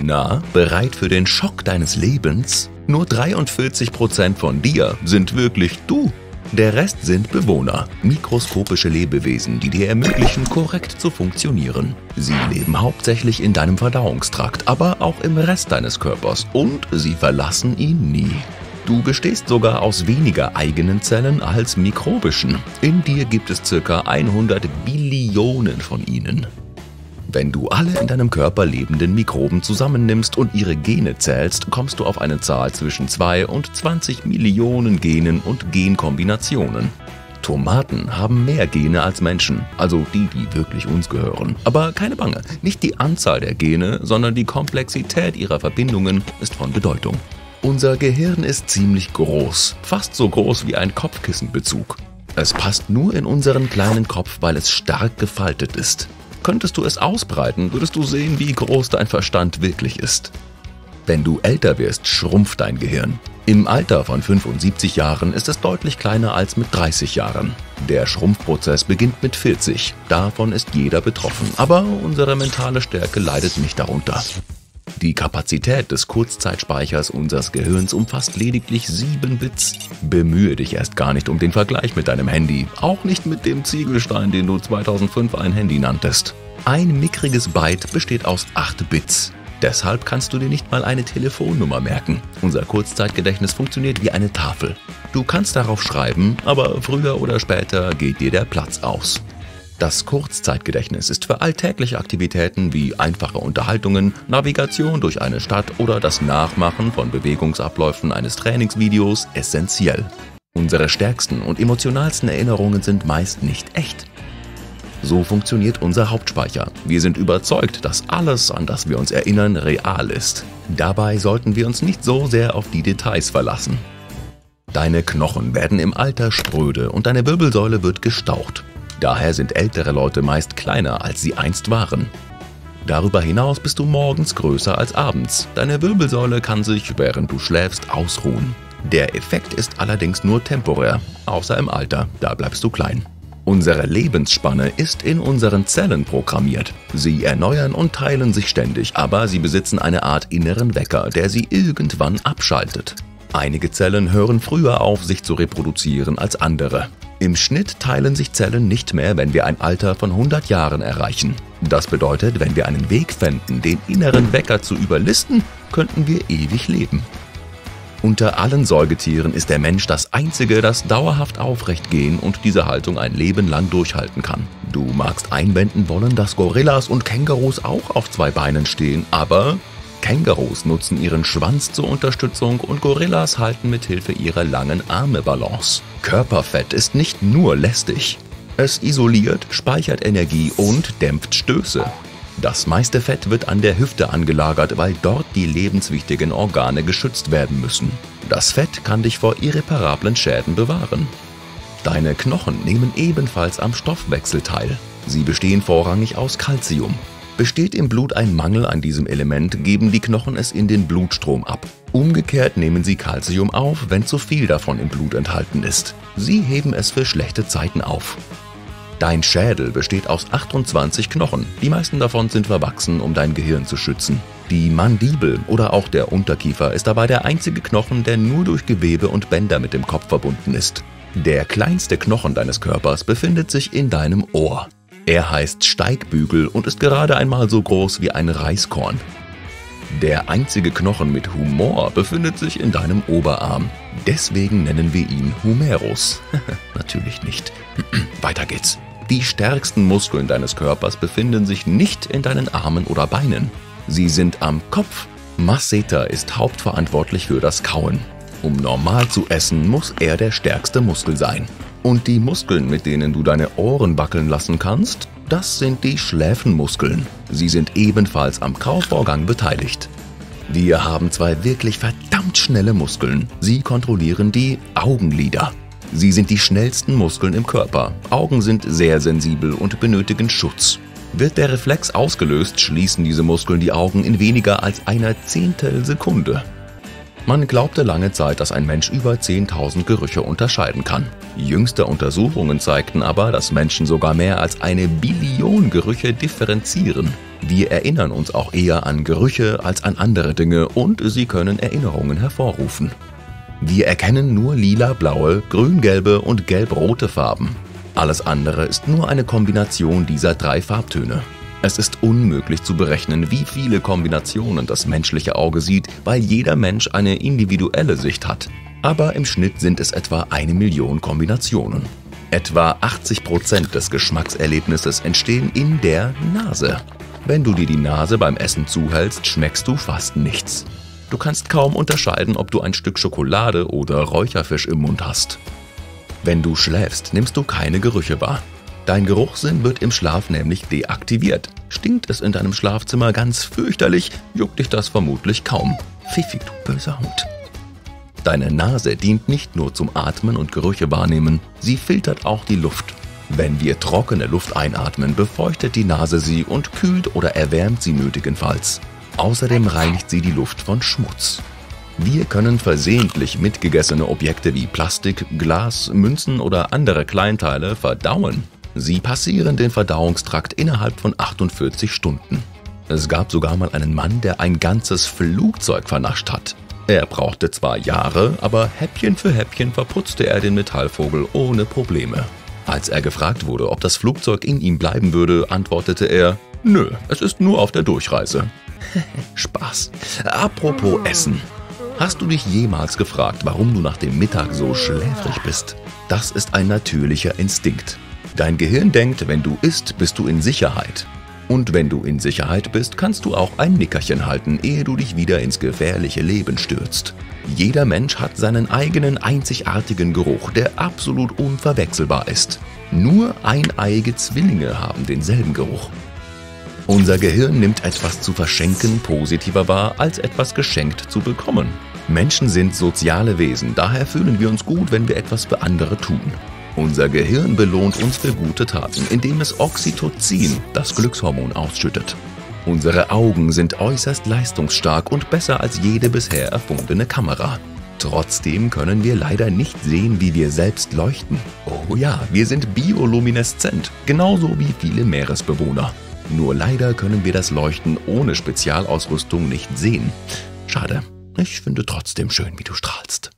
Na, bereit für den Schock deines Lebens? Nur 43% von dir sind wirklich du. Der Rest sind Bewohner, mikroskopische Lebewesen, die dir ermöglichen, korrekt zu funktionieren. Sie leben hauptsächlich in deinem Verdauungstrakt, aber auch im Rest deines Körpers und sie verlassen ihn nie. Du bestehst sogar aus weniger eigenen Zellen als mikrobischen. In dir gibt es ca. 100 Billionen von ihnen. Wenn du alle in deinem Körper lebenden Mikroben zusammennimmst und ihre Gene zählst, kommst du auf eine Zahl zwischen 2 und 20 Millionen Genen und Genkombinationen. Tomaten haben mehr Gene als Menschen, also die, die wirklich uns gehören. Aber keine Bange, nicht die Anzahl der Gene, sondern die Komplexität ihrer Verbindungen ist von Bedeutung. Unser Gehirn ist ziemlich groß, fast so groß wie ein Kopfkissenbezug. Es passt nur in unseren kleinen Kopf, weil es stark gefaltet ist. Könntest du es ausbreiten, würdest du sehen, wie groß dein Verstand wirklich ist. Wenn du älter wirst, schrumpft dein Gehirn. Im Alter von 75 Jahren ist es deutlich kleiner als mit 30 Jahren. Der Schrumpfprozess beginnt mit 40. Davon ist jeder betroffen, aber unsere mentale Stärke leidet nicht darunter. Die Kapazität des Kurzzeitspeichers unseres Gehirns umfasst lediglich 7 Bits. Bemühe dich erst gar nicht um den Vergleich mit deinem Handy, auch nicht mit dem Ziegelstein, den du 2005 ein Handy nanntest. Ein mickriges Byte besteht aus 8 Bits. Deshalb kannst du dir nicht mal eine Telefonnummer merken. Unser Kurzzeitgedächtnis funktioniert wie eine Tafel. Du kannst darauf schreiben, aber früher oder später geht dir der Platz aus. Das Kurzzeitgedächtnis ist für alltägliche Aktivitäten wie einfache Unterhaltungen, Navigation durch eine Stadt oder das Nachmachen von Bewegungsabläufen eines Trainingsvideos essentiell. Unsere stärksten und emotionalsten Erinnerungen sind meist nicht echt. So funktioniert unser Hauptspeicher. Wir sind überzeugt, dass alles, an das wir uns erinnern, real ist. Dabei sollten wir uns nicht so sehr auf die Details verlassen. Deine Knochen werden im Alter spröde und deine Wirbelsäule wird gestaucht. Daher sind ältere Leute meist kleiner, als sie einst waren. Darüber hinaus bist du morgens größer als abends. Deine Wirbelsäule kann sich, während du schläfst, ausruhen. Der Effekt ist allerdings nur temporär, außer im Alter, da bleibst du klein. Unsere Lebensspanne ist in unseren Zellen programmiert. Sie erneuern und teilen sich ständig, aber sie besitzen eine Art inneren Wecker, der sie irgendwann abschaltet. Einige Zellen hören früher auf, sich zu reproduzieren als andere. Im Schnitt teilen sich Zellen nicht mehr, wenn wir ein Alter von 100 Jahren erreichen. Das bedeutet, wenn wir einen Weg fänden, den inneren Wecker zu überlisten, könnten wir ewig leben. Unter allen Säugetieren ist der Mensch das einzige, das dauerhaft aufrecht gehen und diese Haltung ein Leben lang durchhalten kann. Du magst einwenden wollen, dass Gorillas und Kängurus auch auf zwei Beinen stehen, aber Kängurus nutzen ihren Schwanz zur Unterstützung und Gorillas halten mit Hilfe ihrer langen Arme Balance. Körperfett ist nicht nur lästig. Es isoliert, speichert Energie und dämpft Stöße. Das meiste Fett wird an der Hüfte angelagert, weil dort die lebenswichtigen Organe geschützt werden müssen. Das Fett kann dich vor irreparablen Schäden bewahren. Deine Knochen nehmen ebenfalls am Stoffwechsel teil. Sie bestehen vorrangig aus Calcium. Besteht im Blut ein Mangel an diesem Element, geben die Knochen es in den Blutstrom ab. Umgekehrt nehmen sie Calcium auf, wenn zu viel davon im Blut enthalten ist. Sie heben es für schlechte Zeiten auf. Dein Schädel besteht aus 28 Knochen. Die meisten davon sind verwachsen, um dein Gehirn zu schützen. Die Mandibel oder auch der Unterkiefer ist dabei der einzige Knochen, der nur durch Gewebe und Bänder mit dem Kopf verbunden ist. Der kleinste Knochen deines Körpers befindet sich in deinem Ohr. Er heißt Steigbügel und ist gerade einmal so groß wie ein Reiskorn. Der einzige Knochen mit Humor befindet sich in deinem Oberarm. Deswegen nennen wir ihn Humerus. Natürlich nicht. Weiter geht's. Die stärksten Muskeln deines Körpers befinden sich nicht in deinen Armen oder Beinen. Sie sind am Kopf. Masseter ist hauptverantwortlich für das Kauen. Um normal zu essen, muss er der stärkste Muskel sein. Und die Muskeln, mit denen du deine Ohren wackeln lassen kannst, das sind die Schläfenmuskeln. Sie sind ebenfalls am Kauvorgang beteiligt. Wir haben zwei wirklich verdammt schnelle Muskeln. Sie kontrollieren die Augenlider. Sie sind die schnellsten Muskeln im Körper. Augen sind sehr sensibel und benötigen Schutz. Wird der Reflex ausgelöst, schließen diese Muskeln die Augen in weniger als einer Zehntelsekunde. Man glaubte lange Zeit, dass ein Mensch über 10.000 Gerüche unterscheiden kann. Jüngste Untersuchungen zeigten aber, dass Menschen sogar mehr als eine Billion Gerüche differenzieren. Wir erinnern uns auch eher an Gerüche als an andere Dinge und sie können Erinnerungen hervorrufen. Wir erkennen nur lila-blaue, grün-gelbe und gelb-rote Farben. Alles andere ist nur eine Kombination dieser drei Farbtöne. Es ist unmöglich zu berechnen, wie viele Kombinationen das menschliche Auge sieht, weil jeder Mensch eine individuelle Sicht hat. Aber im Schnitt sind es etwa eine Million Kombinationen. Etwa 80 Prozent des Geschmackserlebnisses entstehen in der Nase. Wenn du dir die Nase beim Essen zuhältst, schmeckst du fast nichts. Du kannst kaum unterscheiden, ob du ein Stück Schokolade oder Räucherfisch im Mund hast. Wenn du schläfst, nimmst du keine Gerüche wahr. Dein Geruchssinn wird im Schlaf nämlich deaktiviert. Stinkt es in deinem Schlafzimmer ganz fürchterlich, juckt dich das vermutlich kaum. Fifi, du böser Hund. Deine Nase dient nicht nur zum Atmen und Gerüche wahrnehmen, sie filtert auch die Luft. Wenn wir trockene Luft einatmen, befeuchtet die Nase sie und kühlt oder erwärmt sie nötigenfalls. Außerdem reinigt sie die Luft von Schmutz. Wir können versehentlich mitgegessene Objekte wie Plastik, Glas, Münzen oder andere Kleinteile verdauen. Sie passieren den Verdauungstrakt innerhalb von 48 Stunden. Es gab sogar mal einen Mann, der ein ganzes Flugzeug vernascht hat. Er brauchte zwar Jahre, aber Häppchen für Häppchen verputzte er den Metallvogel ohne Probleme. Als er gefragt wurde, ob das Flugzeug in ihm bleiben würde, antwortete er, Nö, es ist nur auf der Durchreise. Spaß. Apropos Essen. Hast du dich jemals gefragt, warum du nach dem Mittag so schläfrig bist? Das ist ein natürlicher Instinkt. Dein Gehirn denkt, wenn du isst, bist du in Sicherheit. Und wenn du in Sicherheit bist, kannst du auch ein Nickerchen halten, ehe du dich wieder ins gefährliche Leben stürzt. Jeder Mensch hat seinen eigenen einzigartigen Geruch, der absolut unverwechselbar ist. Nur eineige Zwillinge haben denselben Geruch. Unser Gehirn nimmt etwas zu verschenken positiver wahr, als etwas geschenkt zu bekommen. Menschen sind soziale Wesen, daher fühlen wir uns gut, wenn wir etwas für andere tun. Unser Gehirn belohnt uns für gute Taten, indem es Oxytocin, das Glückshormon, ausschüttet. Unsere Augen sind äußerst leistungsstark und besser als jede bisher erfundene Kamera. Trotzdem können wir leider nicht sehen, wie wir selbst leuchten. Oh ja, wir sind biolumineszent, genauso wie viele Meeresbewohner. Nur leider können wir das Leuchten ohne Spezialausrüstung nicht sehen. Schade, ich finde trotzdem schön, wie du strahlst.